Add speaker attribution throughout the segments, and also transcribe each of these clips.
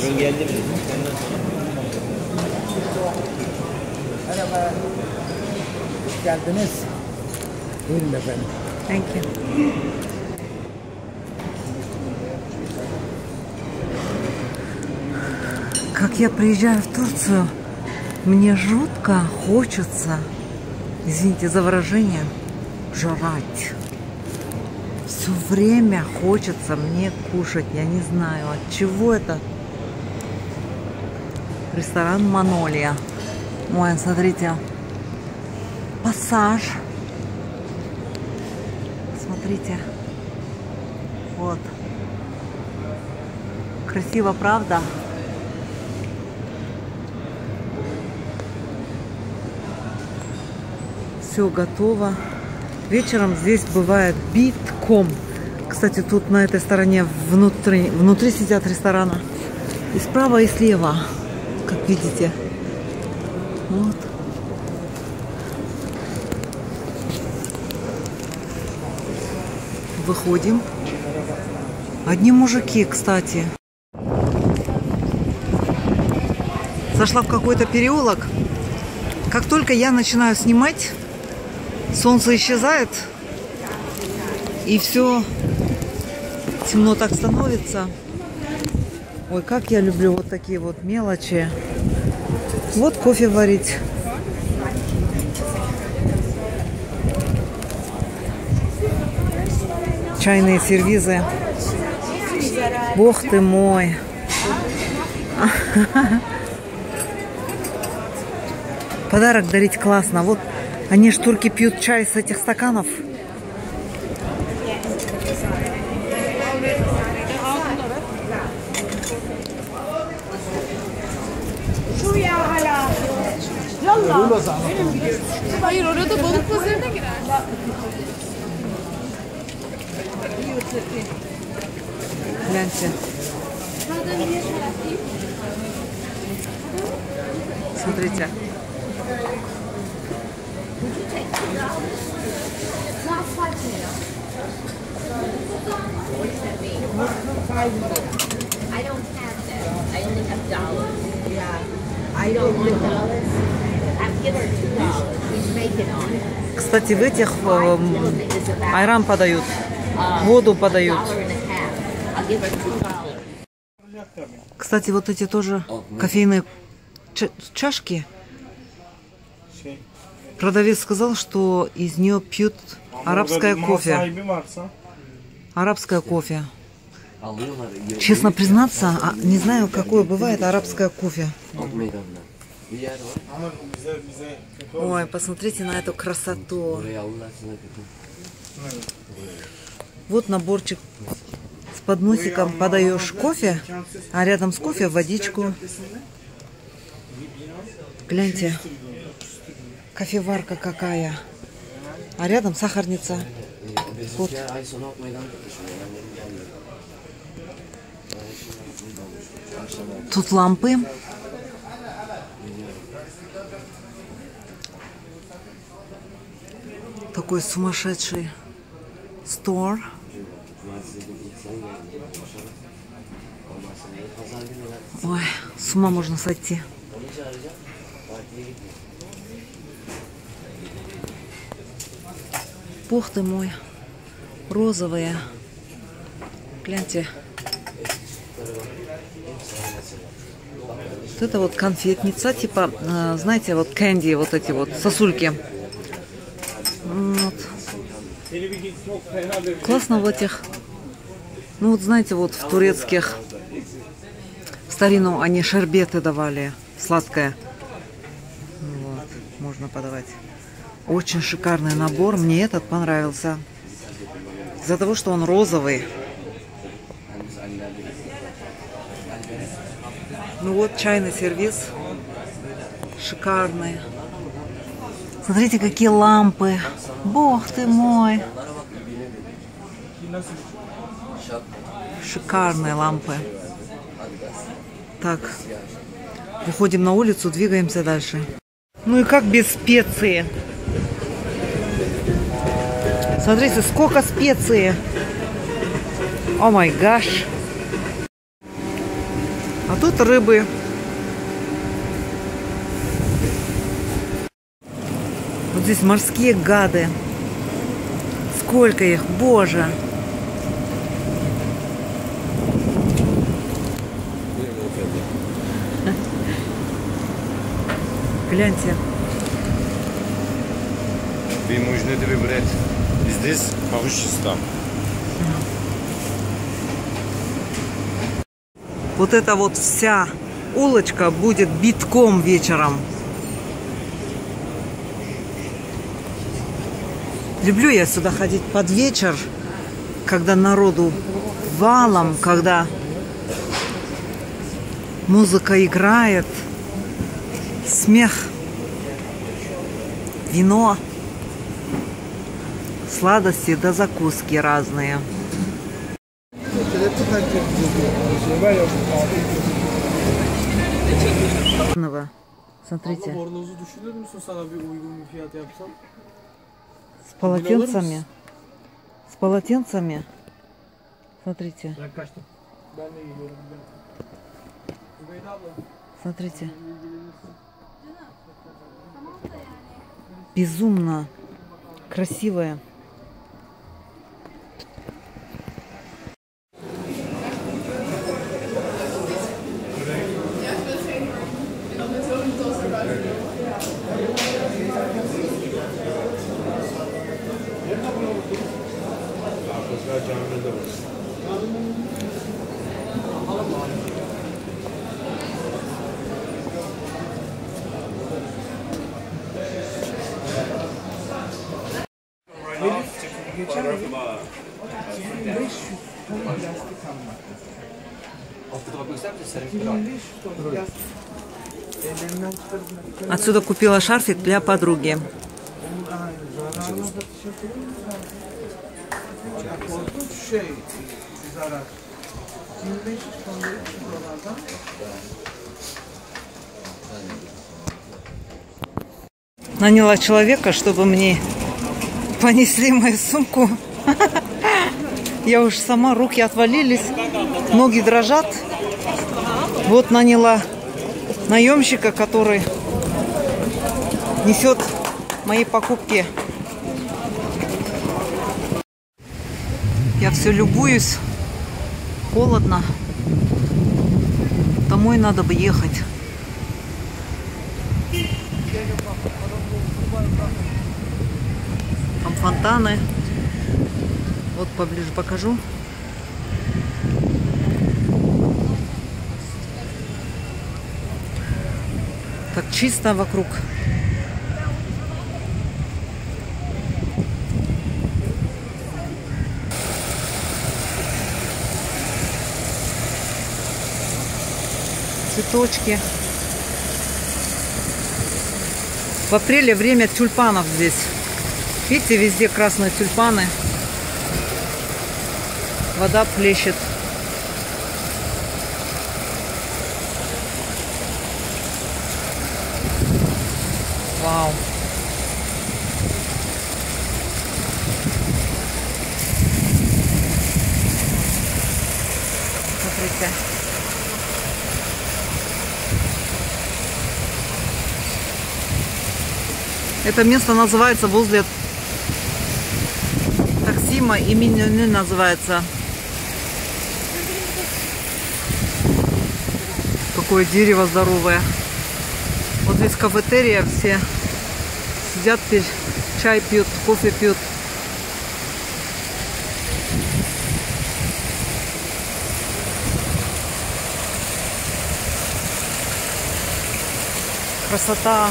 Speaker 1: Patron geldi mi?
Speaker 2: Merhaba. Hoş geldiniz. Buyurun efendim.
Speaker 3: Thank you. Как я приезжаю в Турцию, мне жутко хочется, извините за выражение, жрать. Все время хочется мне кушать. Я не знаю, от чего это. Ресторан Манолия. Ой, смотрите. Пассаж. Смотрите. Вот. Красиво, правда? Все готово. Вечером здесь бывает битком. Кстати, тут на этой стороне внутри, внутри сидят ресторана. И справа, и слева, как видите. Вот. Выходим. Одни мужики, кстати. Зашла в какой-то переулок. Как только я начинаю снимать, солнце исчезает, и все темно так становится. Ой, как я люблю вот такие вот мелочи. Вот кофе варить. Чайные сервизы. Бог ты мой. Подарок дарить классно. Вот они ж турки пьют чай с этих стаканов.
Speaker 4: Hayır orada balık pazarına girer.
Speaker 3: Гляньте. Смотрите.
Speaker 5: I don't have that. I only have dollars. Yeah. I don't want dollars.
Speaker 3: Кстати, в этих эм, айран подают, воду подают. Кстати, вот эти тоже кофейные ча- чашки. Продавец сказал, что из нее пьют арабское кофе. Арабское кофе. Честно признаться, а, не знаю, какое бывает арабское кофе. Ой, посмотрите на эту красоту. Вот наборчик с подносиком подаешь кофе, а рядом с кофе водичку. Гляньте, кофеварка какая. А рядом сахарница. Вот.
Speaker 1: Bizimkiler ay pazar günü ben
Speaker 3: Ой, с ума можно сойти. Бог ты мой. Розовые. Гляньте. Вот это вот конфетница, типа, э, знаете, вот кэнди, вот эти вот сосульки. Вот. Классно в этих, ну вот знаете, вот в турецких в старину они шербеты давали, сладкое. Вот, можно подавать. Очень шикарный набор. Мне этот понравился. Из-за того, что он розовый. Ну вот чайный сервис. Шикарный. Смотрите, какие лампы. Бог ты мой. Шикарные лампы. Так, выходим на улицу, двигаемся дальше. Ну и как без специи? Смотрите, сколько специй. О май гаш. А тут рыбы. Вот здесь морские гады. Сколько их, боже. Гляньте.
Speaker 6: Вие можете да виберете. И здесь повыше там.
Speaker 3: Вот эта вот вся улочка будет битком вечером. Люблю я сюда ходить под вечер, когда народу валом, когда музыка играет, смех, вино, сладости да закуски разные. Смотрите,
Speaker 6: Bornozu düşünür müsün sana bir uygun bir fiyat yapsam?
Speaker 3: с полотенцами. С полотенцами. Смотрите,
Speaker 6: Ben kaçtım. Ben
Speaker 3: Отсюда купила шарфик для подруги.
Speaker 2: Zarar. 2500 ton dolardan
Speaker 3: Наняла человека, чтобы мне понесли мою сумку. Я уж сама, руки отвалились, ноги дрожат. Вот наняла наемщика, который несет мои покупки. Я все любуюсь. Холодно. Домой надо бы ехать. Там фонтаны. Вот поближе покажу. Так чисто вокруг. Цветочки. В апреле время тюльпанов здесь. Видите, везде красные тюльпаны. Вода плещет. Вау. Смотрите. Это место называется возле Таксима имени Ню называется. Какое дерево здоровое. Вот здесь кафетерия, все сидят, чай пьют, кофе пьют. Красота.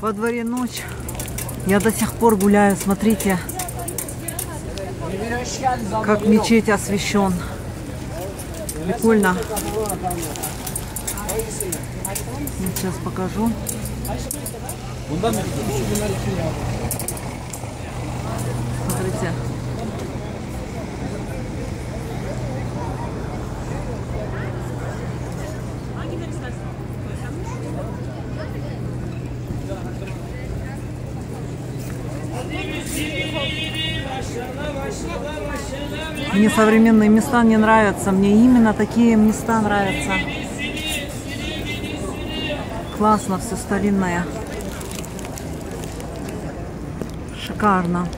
Speaker 3: Во дворе ночь. Я до сих пор гуляю, смотрите. Как мечеть освещен. Прикольно. Сейчас покажу. Смотрите. Смотрите. Мне современные места не нравятся. Мне именно такие места нравятся. Классно, все старинное. Шикарно.